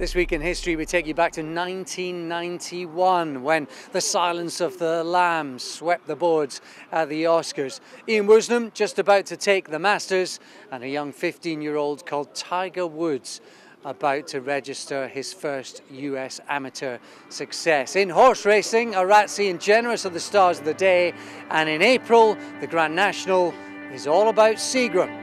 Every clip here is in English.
This week in history, we take you back to 1991 when the silence of the Lambs swept the boards at the Oscars. Ian Woosnam just about to take the Masters, and a young 15 year old called Tiger Woods about to register his first US amateur success. In horse racing, Arazi and Generous are the stars of the day, and in April, the Grand National is all about Seagram.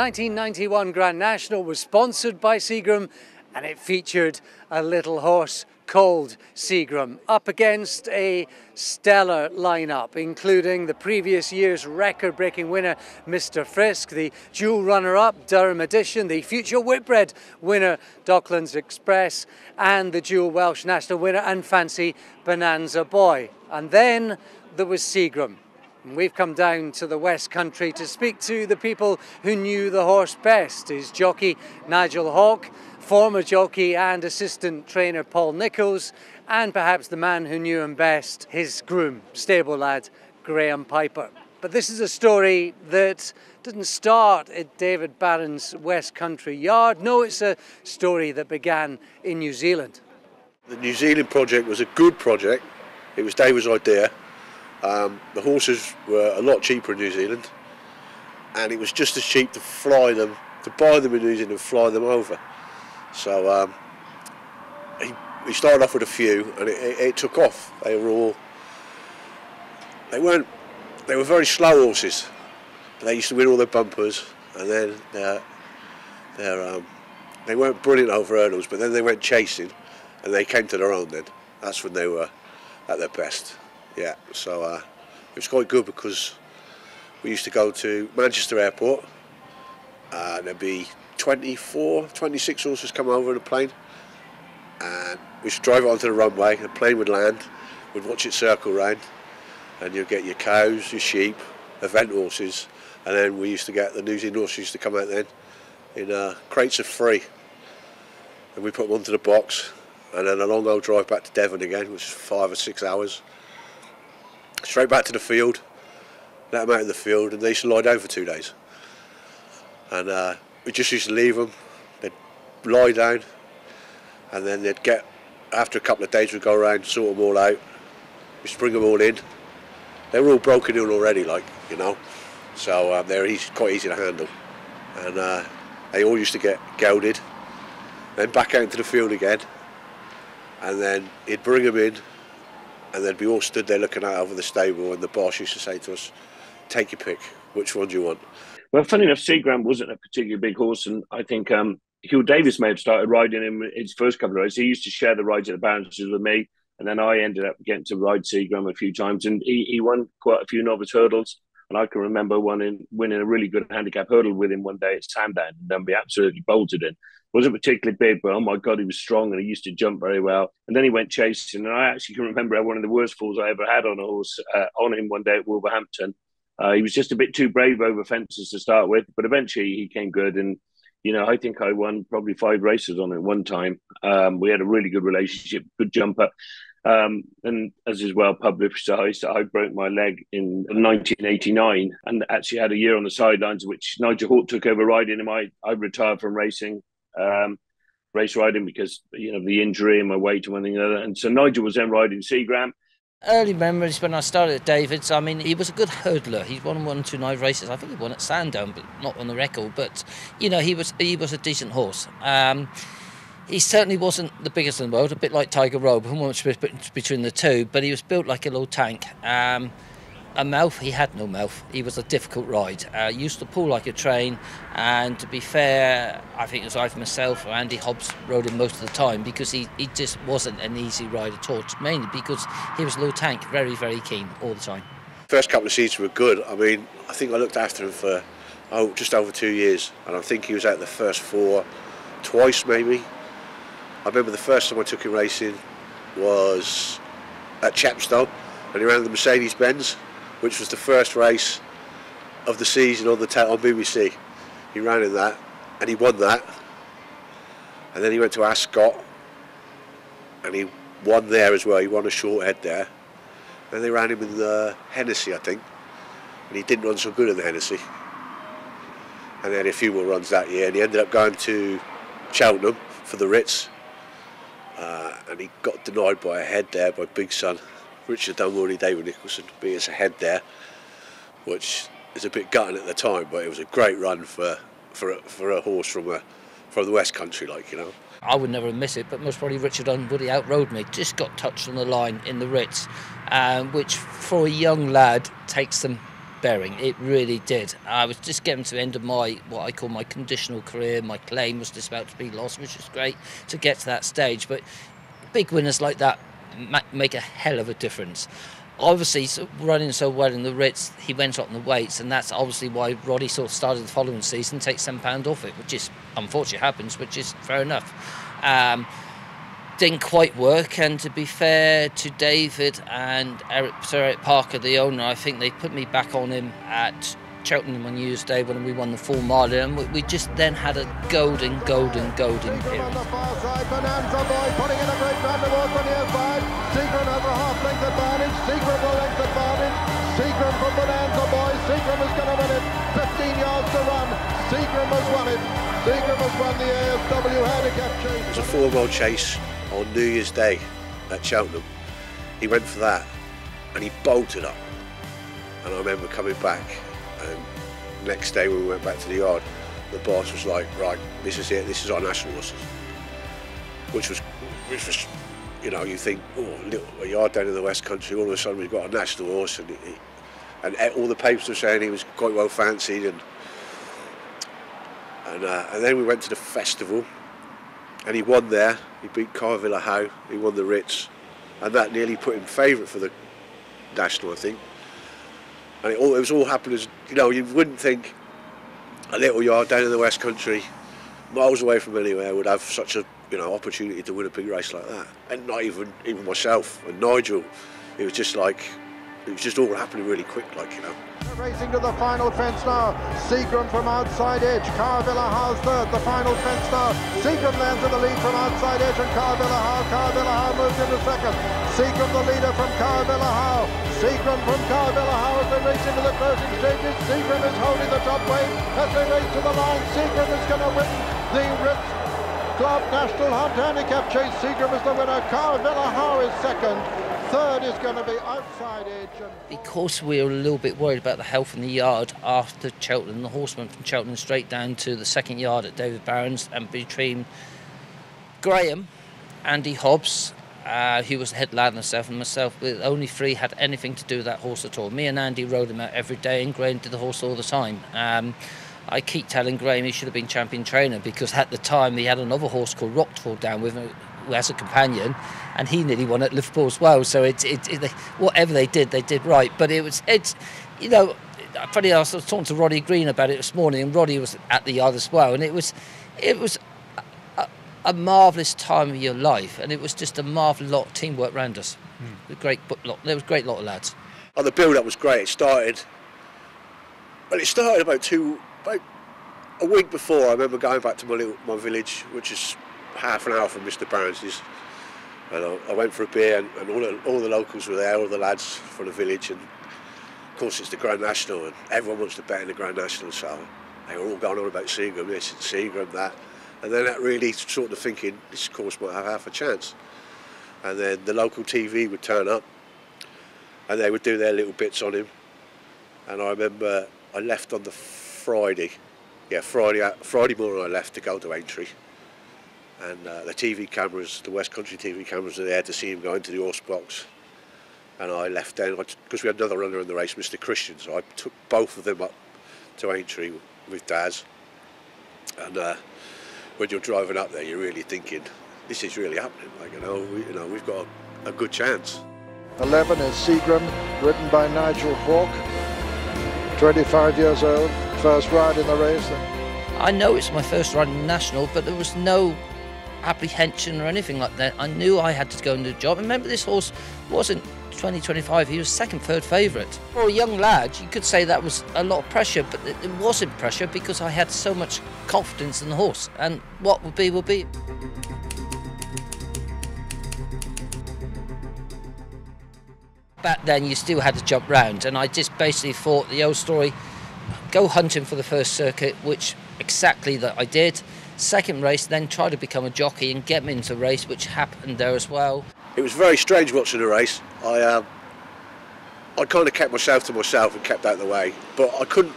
1991 Grand National was sponsored by Seagram and it featured a little horse called Seagram up against a stellar lineup, including the previous year's record breaking winner, Mr. Frisk, the dual runner up, Durham Edition, the future Whitbread winner, Docklands Express, and the dual Welsh National winner and fancy Bonanza Boy. And then there was Seagram. We've come down to the West Country to speak to the people who knew the horse best. His jockey Nigel Hawke, former jockey and assistant trainer Paul Nicholls, and perhaps the man who knew him best, his groom, stable lad Graham Piper. But this is a story that didn't start at David Barons' West Country yard. No, it's a story that began in New Zealand. The New Zealand project was a good project. It was David's idea um, the horses were a lot cheaper in New Zealand, and it was just as cheap to fly them, to buy them in New Zealand and fly them over. So um, he, he started off with a few, and it, it, it, took off. They were all, they weren't, they were very slow horses. They used to win all their bumpers, and then uh, they're, um, they weren't brilliant over hurdles, but then they went chasing, and they came to their own. Then that's when they were at their best. Yeah, so uh, it was quite good because we used to go to Manchester Airport uh, and there'd be 24, 26 horses come over in a plane and we should drive it onto the runway, the plane would land, we'd watch it circle round and you'd get your cows, your sheep, event horses and then we used to get the New Zealand horses used to come out then in uh, crates of three. And we put them onto the box and then a long old drive back to Devon again, which is five or six hours straight back to the field, let them out in the field, and they used to lie down for two days. And uh, we just used to leave them, they'd lie down, and then they'd get, after a couple of days, we'd go around, sort them all out, we'd bring them all in. They were all broken in already, like, you know, so um, they're easy, quite easy to handle. And uh, they all used to get gelded, then back out into the field again, and then he'd bring them in, and then we all stood there looking out over the stable, and the boss used to say to us, "Take your pick. Which one do you want?" Well, funny enough, Seagram wasn't a particularly big horse, and I think um, Hugh Davis may have started riding him his first couple of rides. He used to share the rides at the Barons with me, and then I ended up getting to ride Seagram a few times, and he, he won quite a few novice hurdles. And I can remember winning, winning a really good handicap hurdle with him one day at Sandown, and then be absolutely bolted in wasn't particularly big, but oh my god, he was strong and he used to jump very well. And then he went chasing, and I actually can remember one of the worst falls I ever had on a horse uh, on him one day at Wolverhampton. Uh, he was just a bit too brave over fences to start with, but eventually he came good. And you know, I think I won probably five races on it one time. Um, we had a really good relationship, good jumper. Um, and as is well publicised, I broke my leg in 1989 and actually had a year on the sidelines, which Nigel Hawke took over riding him. I, I retired from racing um, race riding because you know the injury and my weight and one thing and other. And so Nigel was then riding Seagram. Early memories when I started at David's. I mean, he was a good hurdler. He won one, two, nine races. I think he won at Sandown, but not on the record. But you know, he was he was a decent horse. Um, he certainly wasn't the biggest in the world, a bit like Tiger Robe, between the two, but he was built like a little tank. Um, a mouth, he had no mouth. He was a difficult ride. Uh, used to pull like a train, and to be fair, I think it was either myself or Andy Hobbs rode him most of the time because he, he just wasn't an easy ride at all. Mainly because he was low tank, very very keen all the time. First couple of seasons were good. I mean, I think I looked after him for oh just over two years, and I think he was out the first four twice maybe. I remember the first time I took him racing was at Chepstow, and he ran the Mercedes Benz which was the first race of the season on the on BBC. He ran in that, and he won that. And then he went to Ascot, and he won there as well. He won a short head there. And they ran him in the Hennessy, I think, and he didn't run so good in the Hennessy. And he had a few more runs that year, and he ended up going to Cheltenham for the Ritz, uh, and he got denied by a head there by Bigsun. Richard Dunwoody, David Nicholson be as a head there, which is a bit gutting at the time, but it was a great run for for a, for a horse from a from the West Country, like you know. I would never miss it, but most probably Richard Dunwoody outrode me. Just got touched on the line in the Ritz, um, which for a young lad takes some bearing. It really did. I was just getting to the end of my what I call my conditional career. My claim was just about to be lost, which was great to get to that stage. But big winners like that make a hell of a difference. Obviously, running so well in the Ritz, he went up in the weights, and that's obviously why Roddy sort of started the following season, take seven pound off it, which is unfortunately happens, which is fair enough. Um, didn't quite work, and to be fair to David and Eric, Sir Eric Parker, the owner, I think they put me back on him at Cheltenham on New Year's Day when we won the full mile, and we, we just then had a golden, golden, golden period. Length advantage. Seagram will length advantage. Seagram from Bonanza Boy. Seagram is going to win it. 15 yards to run. Seagram has won it. Seagram has won the ASW handicap chase. Was a four-mile chase on New Year's Day at Cheltenham. He went for that, and he bolted up. And I remember coming back and next day when we went back to the yard, the boss was like, right, this is it, this is our national horses. Which was, which was, you know, you think, oh, a yard down in the West Country, all of a sudden we've got a national horse, and, he, and all the papers were saying he was quite well fancied, and and, uh, and then we went to the festival, and he won there. He beat Carvilla Howe, he won the Ritz, and that nearly put him favourite for the national, I think and it, all, it was all happening as you know you wouldn't think a little yard down in the West Country, miles away from anywhere, would have such a you know opportunity to win a big race like that. And not even even myself and Nigel, it was just like it was just all happening really quick, like you know. Racing to the final fence now. Seagram from outside edge. Carvilla Howe third. The final fence now. Seagram lands in the lead from outside edge, and Carvilla Howe. Carvilla Howe moves into second. Seagram the leader from Carvilla Howe. Seagram from Carvilla Howe as they race into the closing stages. Seagram is holding the top weight as they race to the line. Seagram is going to win the Ritz Club National Hunt Handicap Chase. Seagram is the winner. Carvilla Howe is second. Third is going to be outside edge. Because we were a little bit worried about the health in the yard after Cheltenham, the horseman from Cheltenham straight down to the second yard at David Barons', and between Graham, Andy Hobbs, uh, who was the head lad and myself, and myself, only three had anything to do with that horse at all. Me and Andy rode him out every day, and Graham did the horse all the time. Um, I keep telling Graham he should have been champion trainer because at the time he had another horse called Rockford down with him as a companion, and he nearly won at Liverpool as well. So it's it, it, whatever they did, they did right. But it was it's you know funny. I was talking to Roddy Greene about it this morning, and Roddy was at the yard as well, and it was it was a, a marvelous time of your life, and it was just a marvelous lot of teamwork around us. Mm. A great lot. There was a great lot of lads. Oh, the build-up was great. It started. Well, it started about two about a week before. I remember going back to my little my village, which is half an hour from Mr. Barons's. And I, I, went for a beer, and, and, all, the, all the locals were there, all the lads from the village. And of course, it's the Grand National, and everyone wants to bet in the Grand National. So they were all going on about Seagram this and Seagram that. And then that really sort of thinking this course might have half a chance. And then the local TV would turn up, and they would do their little bits on him. And I remember I left on the Friday, yeah, Friday, Friday morning I left to go to Aintree and uh, the TV cameras, the West Country TV cameras, were there to see him go into the horse box. and I left then because we had another runner in the race, Mr. Christian. So I took both of them up to Aintree with Daz, and uh, when you're driving up there, you're really thinking, this is really happening. Like you know, we, you know, we've got a, a good chance. 11 is Seagram, ridden by Nigel Hawke, 25 years old, first ride in the race. I know it's my first ride in the National, but there was no apprehension or anything like that. I knew I had to go and do the job. Remember, this horse wasn't 2025, he was second, third favourite. For a young lad, you could say that was a lot of pressure, but it wasn't pressure because I had so much confidence in the horse, and what would be, will be. Back then, you still had to jump round, and I just basically thought the old story go hunting for the first circuit, which exactly that I did. Second race, then try to become a jockey and get me into a race, which happened there as well. It was very strange watching the race. I um, I kind of kept myself to myself and kept out of the way, but I couldn't.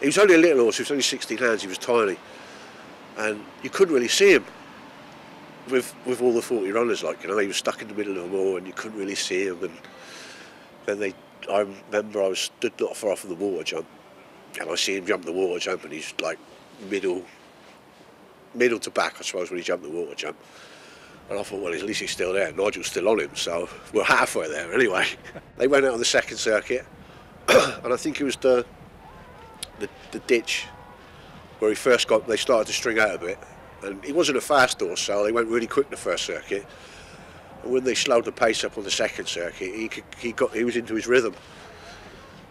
He was only a little horse. He was only 16 hands. He was tiny, and you couldn't really see him with with all the 40 runners. Like you know, he was stuck in the middle of them all, and you couldn't really see him. And then they, I remember I was stood not far off of the water jump, and I see him jump the water jump, and he's like middle, middle to back, I suppose, when he jumped the water jump. And I thought, well, at least he's still there. Nigel's still on him, so we're halfway there anyway. they went out on the second circuit, and I think it was the, the the ditch where he first got. They started to string out a bit, and he wasn't a fast horse, so they went really quick in the first circuit. And when they slowed the pace up on the second circuit, he could, he got he was into his rhythm,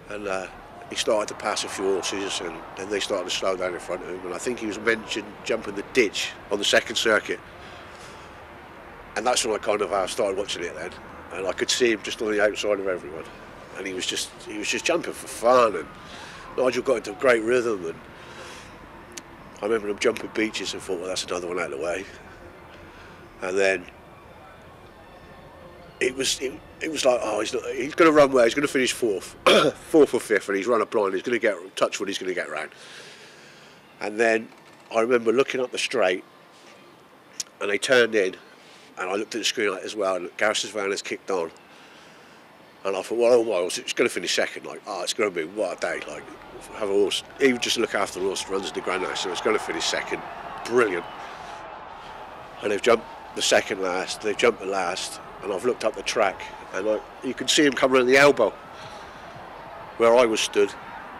and uh, he started to pass a few horses, and then they started to slow down in front of him. And I think he was mentioned jumping the ditch on the second circuit. And that's when I kind of started watching it then, and I could see him just on the outside of everyone, and he was just he was just jumping for fun, and Nigel got into a great rhythm, and I remember him jumping Becher's and thought, well, that's another one out of the way, and then it was it, it was like, oh, he's not, he's going to run well, he's going to finish fourth, fourth or fifth, and he's run a blind, he's going to get touch what he's going to get round, and then I remember looking up the straight, and they turned in and I looked at the screen as well, and Garrison Savannah has kicked on. And I thought, well, oh my, it's going to finish second. Like, oh, it's going to be what a day. Like, have a horse. Even just look after the horse runs the Grand National. It's going to finish second. Brilliant. And they've jumped the second last. They've jumped the last, and I've looked up the track, and I, you can see him come around the elbow where I was stood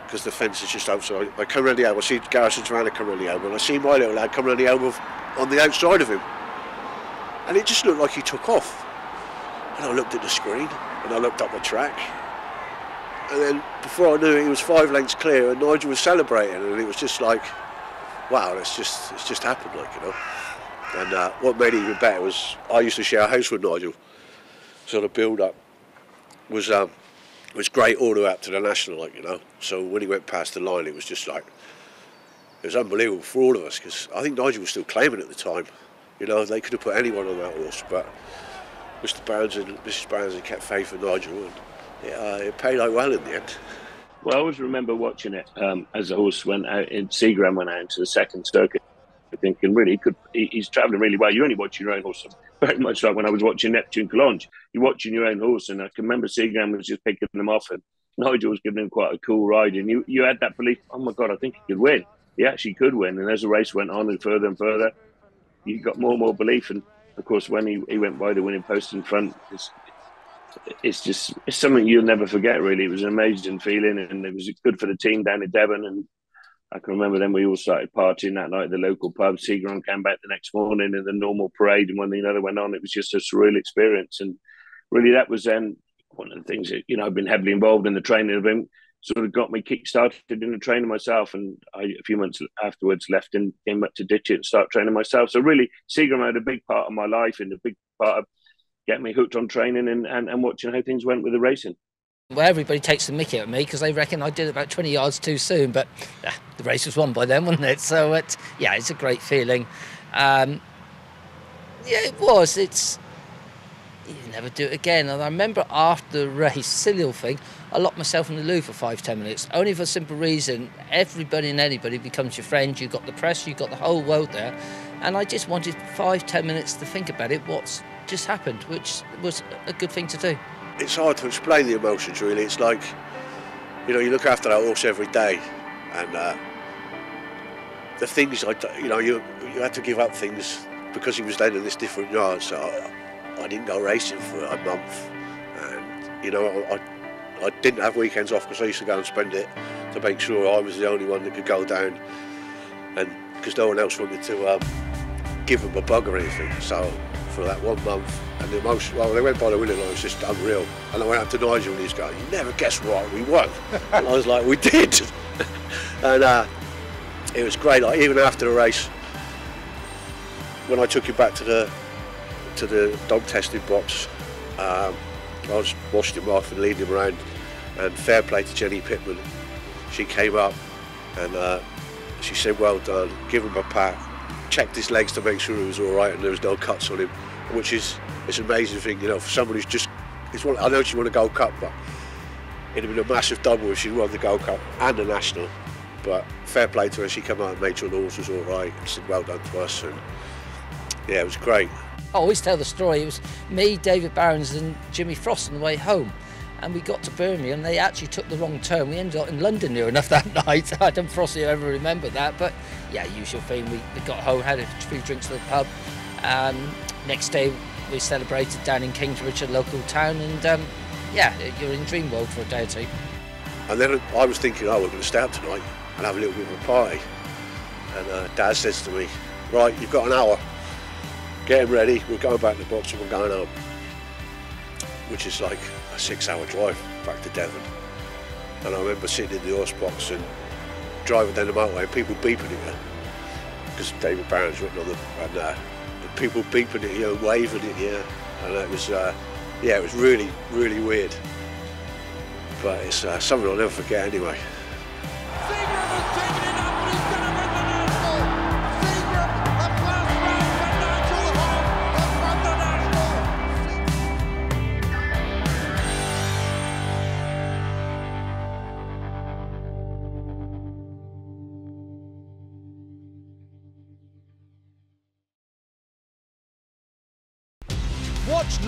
because the fence is just outside. I come around the elbow. I see Garrison Savannah come around the elbow, and I see my little lad come around the elbow on the outside of him and it just looked like he took off. And I looked at the screen and I looked up the track. And then before I knew it, he was five lengths clear and Nigel was celebrating and it was just like, wow, it's just it's just happened, like you know. And uh, what made it even better was I used to share a house with Nigel, so of build-up was um, was great all the way up to the national, like you know. So when he went past the line, it was just like it was unbelievable for all of us because I think Nigel was still claiming at the time. You know, they could have put anyone on that horse, but Mr. Barons and Mrs. Barons had kept faith in Nigel, and it, uh, it paid out well in the end. Well, I always remember watching it um, as the horse went out in Seagram went out into the second circuit, thinking really he could he, he's travelling really well. You're only watching your own horse, very much like when I was watching Neptune Collonges. You're watching your own horse, and I can remember Seagram was just picking them off, and Nigel was giving him quite a cool ride, and you you had that belief. Oh my God, I think he could win. He actually could win, and as the race went on and further and further, you got more and more belief. And of course, when he, he went by the winning post in front, it's, it's just it's something you'll never forget. Really, it was an amazing feeling, and it was good for the team down in Devon. And I can remember then we all started partying that night at the local pub. Seagram came back the next morning in the normal parade, and when the other went on, it was just a surreal experience. And really, that was then one of the things that you know I've been heavily involved in the training of him sort of got me kick-started in the training myself and I, a few months afterwards left and came back to Ditcheat and start training myself so really Seagram had a big part of my life and a big part of getting me hooked on training and, and, and watching how things went with the racing well, everybody takes the mickey at me because they reckon I did about 20 yards too soon, but uh, the race was won by them, wasn't it? So, it's, yeah, it's a great feeling. Um, yeah, it was. It's you never do it again. And I remember after the race, silly little thing, I locked myself in the loo for five, ten minutes, only for a simple reason everybody and anybody becomes your friend. You've got the press, you've got the whole world there. And I just wanted five, ten minutes to think about it, what's just happened, which was a good thing to do. It's hard to explain the emotions really. It's like, you know, you look after that horse every day, and uh, the things I, you know, you you had to give up things because he was then in this different yard. So I, I didn't go racing for a month, and you know, I I didn't have weekends off because I used to go and spend it to make sure I was the only one that could go down, and because no one else wanted to um, give him a bug or anything. So for that one month, and the emotion, well, they went by the winning line, it was just unreal. And I went up to Nigel and he was going, "You never guess what, we won." and I was like, "We did," and uh, it was great. Like even after the race, when I took him back to the to the dog testing box. Um, I was washing him off and leading him around. And fair play to Jenny Pitman. She came up and uh, she said, well done, give him a pat, checked his legs to make sure he was all right and there was no cuts on him, which is it's an amazing thing, you know, for someone who's just, it's one, I know she won a Gold Cup, but it'd have been a massive double if she'd won the Gold Cup and the National. But fair play to her, she came out and made sure the horse was all right and said, well done to us. And yeah, it was great. I always tell the story. It was me, David Barons, and Jimmy Frost on the way home. And we got to Birmingham. And they actually took the wrong turn. We ended up in London near enough that night. I don't Frosty ever remember that, but yeah, usual thing. We, we got home, had a few drinks at the pub. Um, next day, we celebrated down in Kingsbridge, a local town, and um, yeah, you're in dream world for a day or two. And then I was thinking, oh, we're going to stay out tonight and have a little bit of a party. And uh, Dad says to me, right, you've got an hour get him ready, we're going back to the box and we're going home. Which is like six hour drive back to Devon. And I remember sitting in the horse box and driving down the motorway and people beeping at you. Because David Barons' written on them. And uh, people beeping at you waving at you. And it was, uh, yeah, it was really, really weird. But it's uh, something I'll never forget anyway.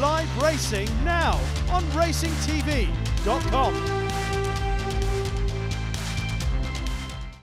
Live racing now on racingtv.com.